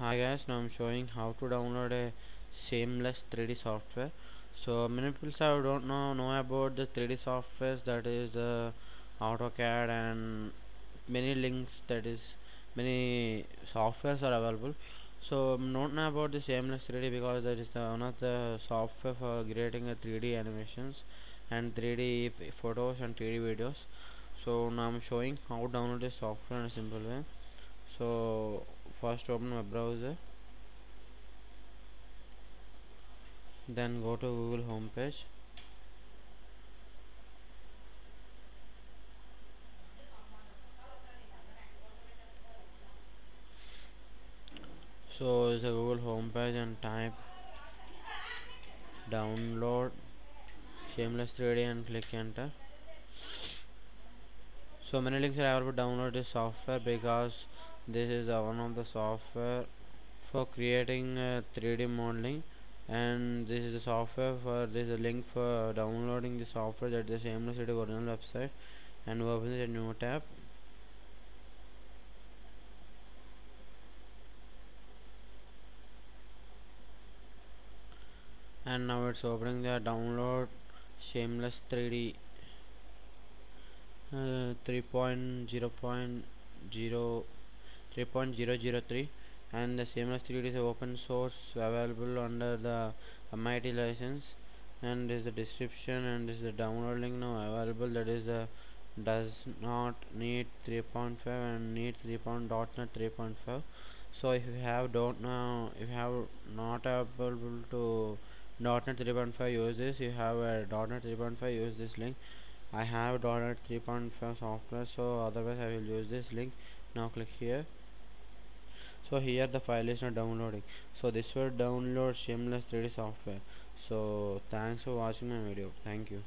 hi guys now i'm showing how to download a seamless 3d software. So many people don't know know about the 3d softwares that is the AutoCAD and many links that is many softwares are available. So don't know about the seamless 3d because that is the one of the software for creating a 3d animations and 3d photos and 3d videos. So now i'm showing how to download the software in a simple way. So first open web browser. Then go to google homepage. So it's a google homepage and type download seamless 3d and click enter. So many links are available. Download this software because this is one of the software for creating uh, 3d modeling. And this is the software for this is a link for downloading the software that is the seamless 3d original website. And open a new tab. And now it's opening the download seamless 3d uh, 3.0.0 3.003 and the seamless 3d is open source available under the MIT license and is the description and is the download link now available. That is the does not need 3.5 and need 3.net 3.5 so if you have don't know if you have not able to .NET 3.5 use this you have a .NET 3.5 use this link. I have .NET 3.5 software so otherwise I will use this link. Now click here so here the file is not downloading. So this will download seamless 3d software. So thanks for watching my video. Thank you